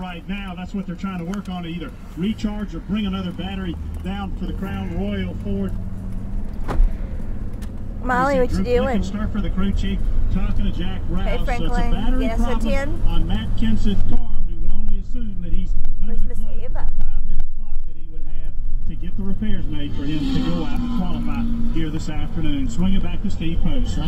right now. That's what they're trying to work on either recharge or bring another battery down for the Crown Royal Ford. Molly, what you doing? Start for the crew chief, talking to Jack Roush. Hey, Franklin. it's Yes, a on Matt Kenseth's car. We would only assume that he's Christmas Eve. Miss five-minute clock that he would have to get the repairs made for him to go out and qualify here this afternoon. Swing it back to Steve Post.